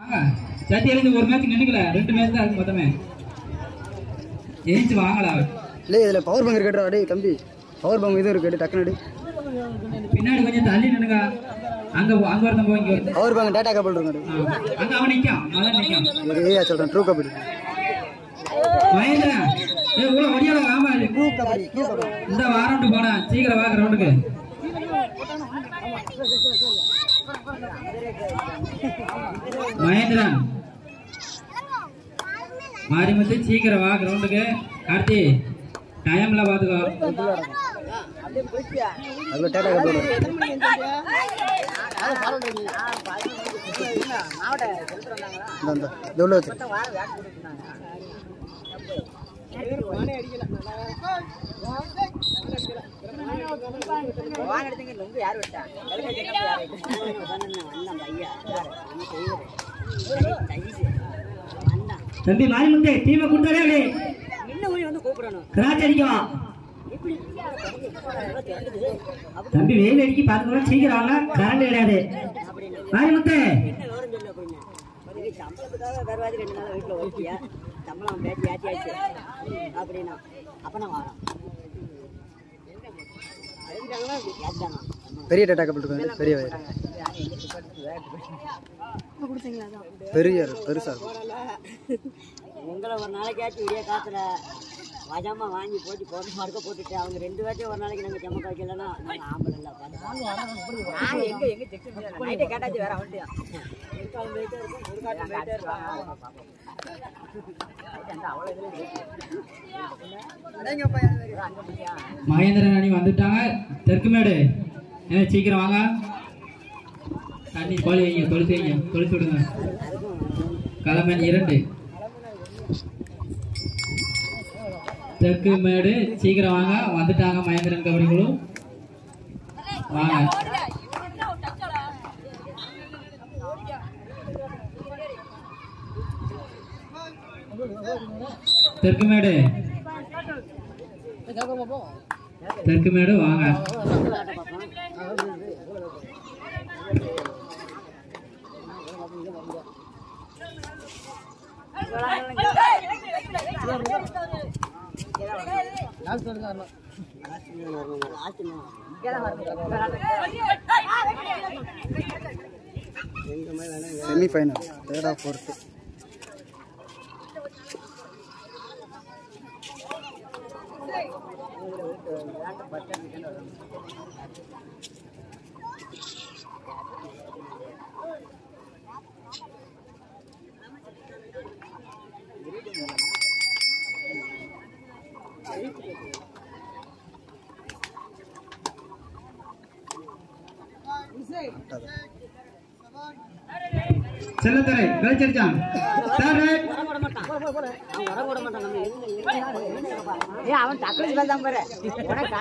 வாங்க. சத்தியிலேருந்து ஒரு மேட்ச் நின்னுக்கல. ரெண்டு மேட்ச் தான் இருக்கு மொத்தமே. ஜெயிச்சு வாங்கடா. இல்லை இதில் பவர் பங்க் இருக்கட்டா டேய் தம்பி. பவர் பங்க் இதுவும் இருக்கு டக்குனு அடி. பின்னாடி கொஞ்சம் தள்ளி நின்னுங்க அங்க போ- அங்க ஒருத்தன் போய் இங்க ஒருத்தன் பவர் பங்க் டேட்டா கேபிள் இருக்கும் ஆ, அங்க அவன் நிக்கான். அதான் நிக்கான். ஒரு ஏயா சொல்கிறேன் ட்ரூ கபடி மகேந்திரா ஏ உள்ள ஒடியால ஆமா ட்ரூ கபடி ட்ரூ கபடி இந்த வாரவுண்டு போனா சீக்கிரம் வா கிரவுண்டுக்கு மகேந்திரன் மாரிமுத்து சீக்கிரம் வா கிரவுண்டுக்கு கார்த்தி டைம்ல பாத்துக்கோ அதில் டேட்டா கேபிள் தம்பி மாரிமுத்து டீமை கொடுத்தாலே அப்படியே கிராச் அடிக்கும் தம்பி வெயில் அடிக்கி பாத்துக்கோ சீக்கிரம் கரண்ட் கிடையாது. பேச்சு ஏற்றியாச்சு அப்படின்னா? அப்போ நான் வரேன். அழுகிறாங்களா? ஏற்றானா பெரிய டேட்டா இது, பெரிய வயர் பெரிய பெருசாக இருக்கும் உங்களை ஒரு நாளைக்காச்சும் விடிய காத்துல வஜாமா வாங்கி போட்டு போட்டு மறுக்க போட்டுட்டு அவங்க ரெண்டு பேர்த்தையும் ஒரு நாளைக்கு நாங்கள் ஜம்ம வைக்கலன்னா நாங்கள் ஆம்பளை இல்லை பார்த்து நான் எங்க எங்க நைட்டே கேட்டாச்சு வேற அவன்ட்டு மகேந்திரன் அணி வந்துட்டாங்க. தெற்குமேடு ஏ சீக்கிரம் வாங்க. தண்ணி கோழி வைங்க கொளுத்து வைங்க கொளுத்து விடுங்க களமன் இரண்டு. தெற்கு மேடு சீக்கிரம் வாங்க. வந்துட்டாங்க மகேந்திரன் கபடிகளும். வாங்க. தெற்கு மேடு. தெற்கு மேடு வாங்க. செமிஃபைனல் தேர்ட் ஆஃப் ஃபோர்த்து வர விட மாட்டான் அவன் டக்குனு சொல்ல தான் பாரு. உனக்கு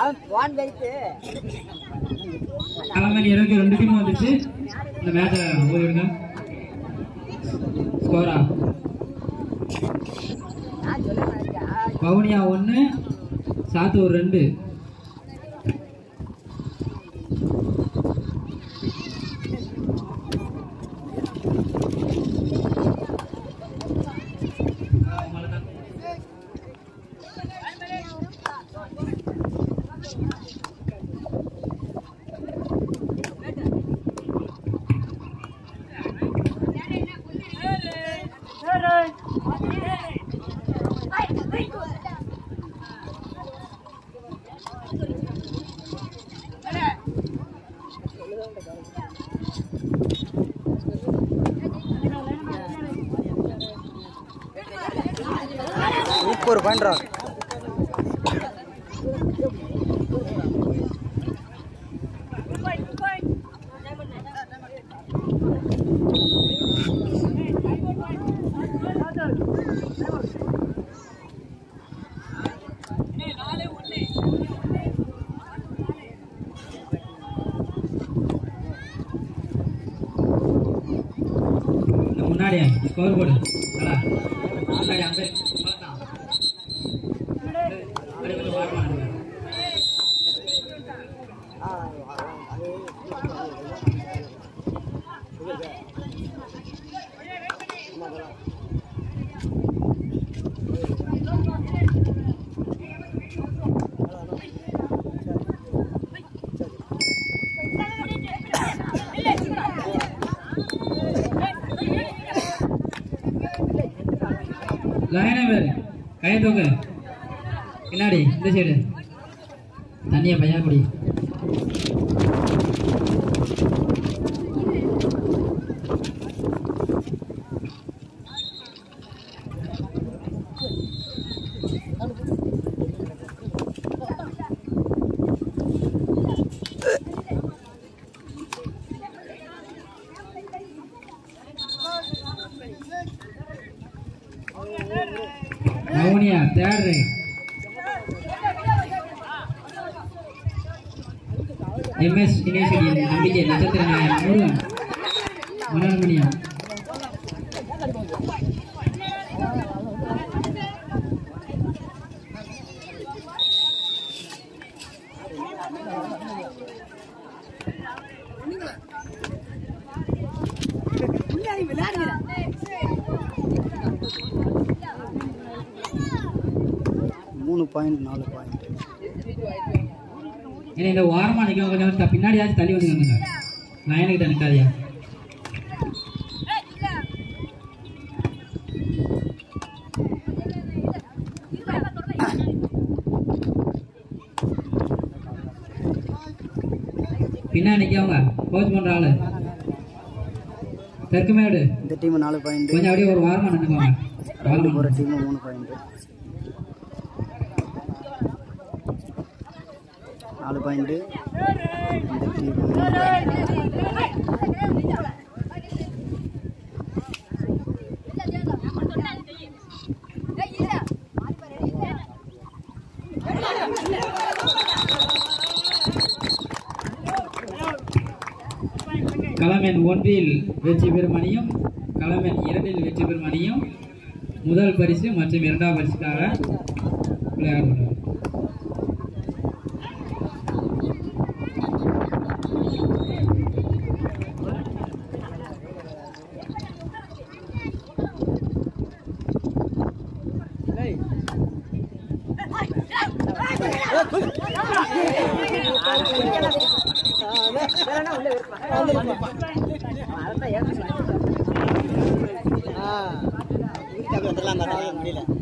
அவன் போன் வைத்து. இருபத்தி ரெண்டு வந்துச்சு. இந்த மேட்சை ஓடிடுங்க. ஸ்கோரா மாட்டேன் வவுனியா ஒன்று சாத்தூர் ரெண்டு. ஒரு பாயிண்ட்ரா முன்னாடி ஸ்கோர் போர்டு முன்னாடி லைனா பேர். கையை தூக்கு. பின்னாடி இந்த சைடு தண்ணியை பையன் குடி. எம்எஸ் யூனிவர்சிட்டி நம்பிக்கை நட்சத்திர நாயகன் முருகன். மனோன்மணியம் மூணு பாயிண்ட் நாலு பாயிண்ட். ஏன்னா இந்த ஓரமா நிற்க கொஞ்சம் பின்னாடியாச்சும் தள்ளி வந்து நின்னுங்க லைனுக்கிட்ட நிற்காதியா பின்னாடி நிற்கவங்க கோச் பண்ற ஆளு. தெற்கு மேடு இந்த டீம் நாலு பாயிண்ட் கொஞ்சம் அப்படியே ஒரு வாரமா நின்னுக்கோங்க. ரெண்டு போகிற வாரமா டீம் மூணு பாயிண்ட் நாலு பாயிண்ட் இந்த டீம் களமெண் ஒன்றில் வெற்றி பெறும் அணியும் களமெண் இரண்டில் வெற்றி பெறும் அணியும் முதல் பரிசு மற்றும் இரண்டாம் பரிசுக்காக விளையாடுகிறார் முடியல.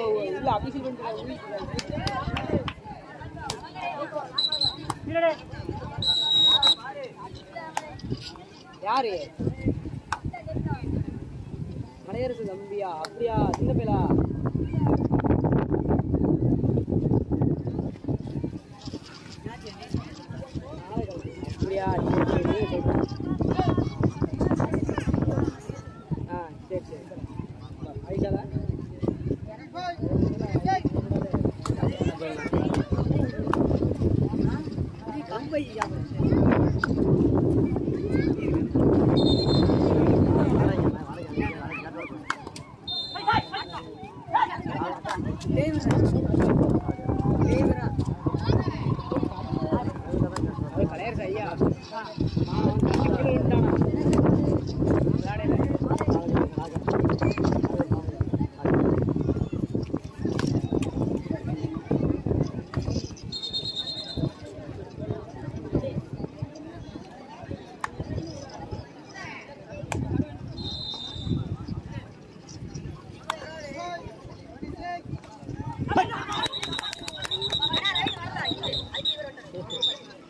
பெற்றுள்ளன பவன்யா யாரு? மலையரசு தம்பியா? அப்படியா? சின்ன பிள்ளை?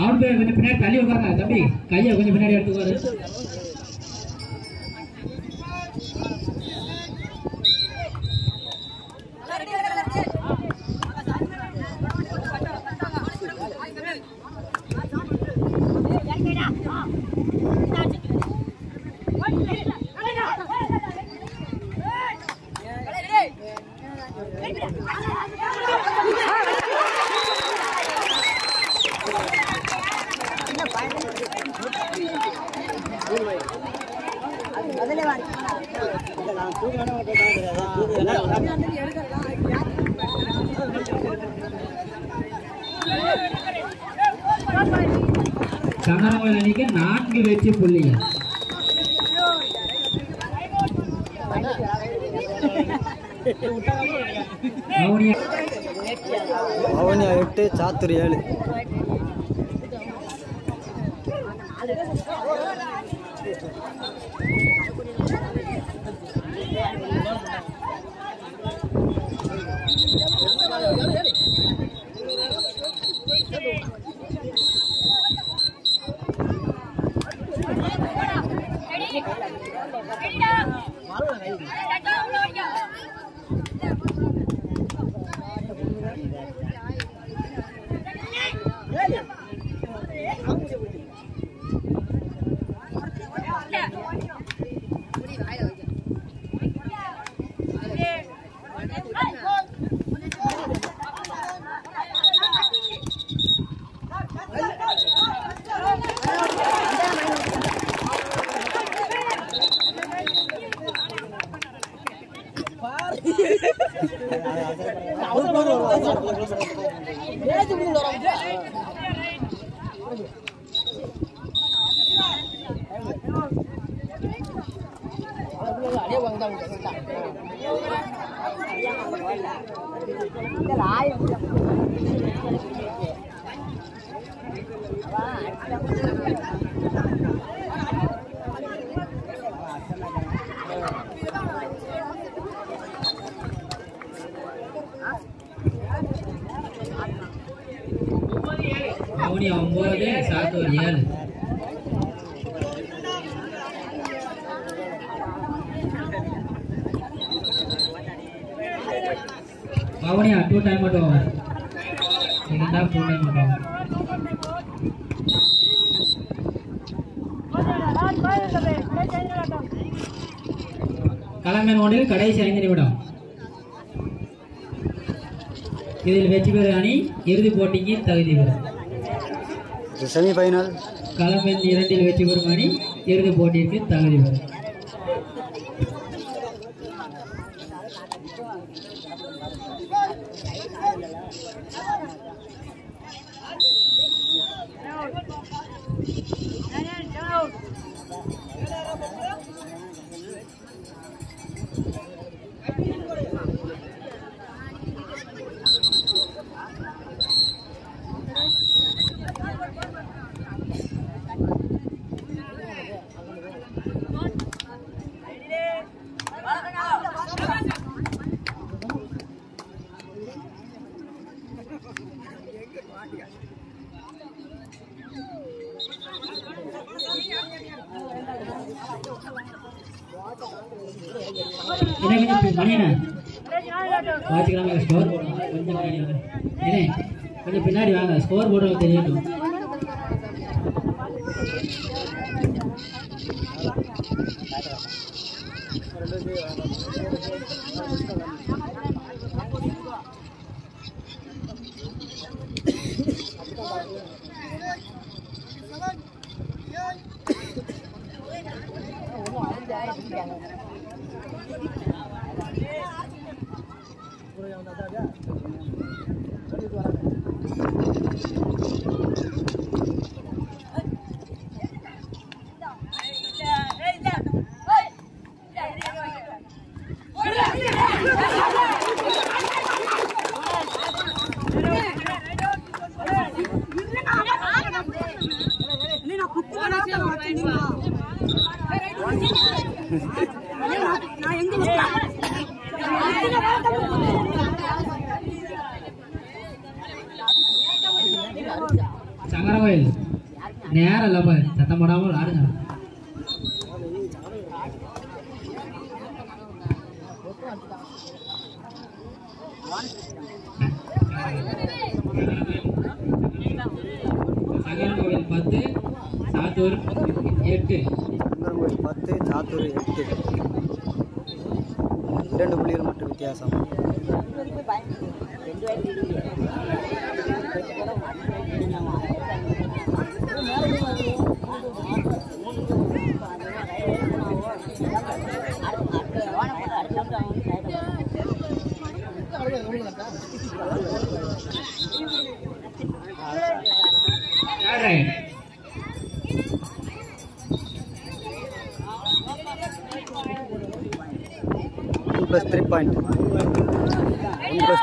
அவுட் கொஞ்சம் பின்னாடி தள்ளி உட்காருங்க. தம்பி கையை கொஞ்சம் பின்னாடி எடுத்துக்காரு சங்கரமலை அணிக்கு நான்கு வெற்றி புள்ளிகள் அவனியா எட்டு சாத்தூர் ஏழு கடைசி ஐந்து நிமிடம் இதில் வெற்றி பெறும் அணி இறுதிப் போட்டிக்கு தகுதி பெறும். செமிஃபைனல் களமென் இரண்டில் வெற்றி பெறும் அணி இறுதிப் போட்டிக்கு தகுதி பெறும். me querido. பத்து சாத்தூர் எட்டு. இரண்டு புள்ளிகள் மட்டும் வித்தியாசம்.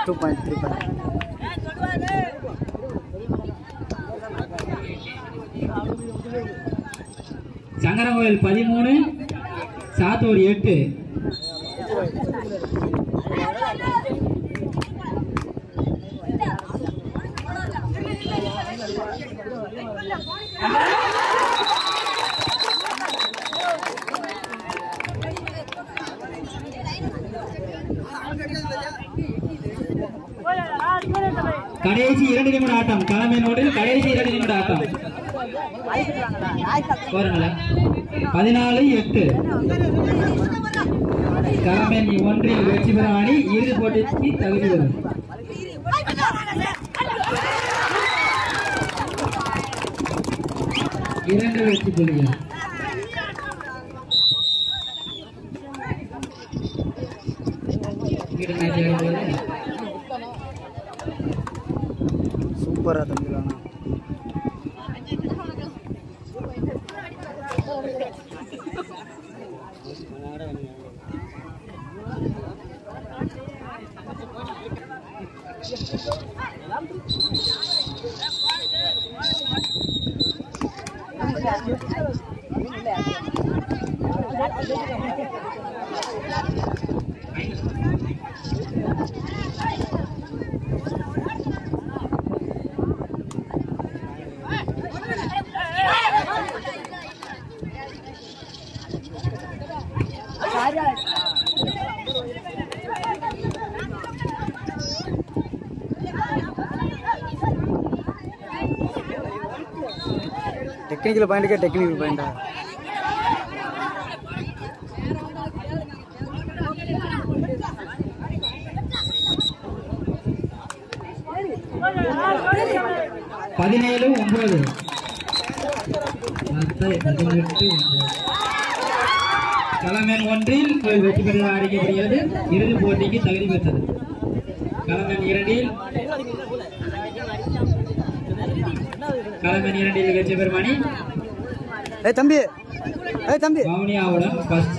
Two point three point Sankarankoil பதிமூணு சாத்தூர் எட்டு. கடைசி இரண்டு நிமிட ஆட்டம். தலைமை நோட்டில் கடைசி இரண்டு நிமிட ஆட்டம். பதினாலு எட்டு. தலைமை ஒன்றில் வெற்றி பெறும் அணி இறுதி போட்டிக்கு தகுதி பெறும். இரண்டு வெற்றி புள்ளிகள் Yeah. டெக்னிக்கல் பாயிண்ட்டுக்கே டெக்னிக்கல் பாயிண்டா பதினேழு ஒன்பது. மொத்த பதினெட்டு ஒன்றில் வெற்றி பெற்றதாக அறிக்கப்படுகிறது இறுதி போட்டிக்கு தகுதி பெற்றது. களமெண் இரண்டில் களமெண் இரண்டில் வெற்றி பெறும் அணி ஏய் தம்பி. ஏய் தம்பி. வவுனியாவுடன் ஃபர்ஸ்ட்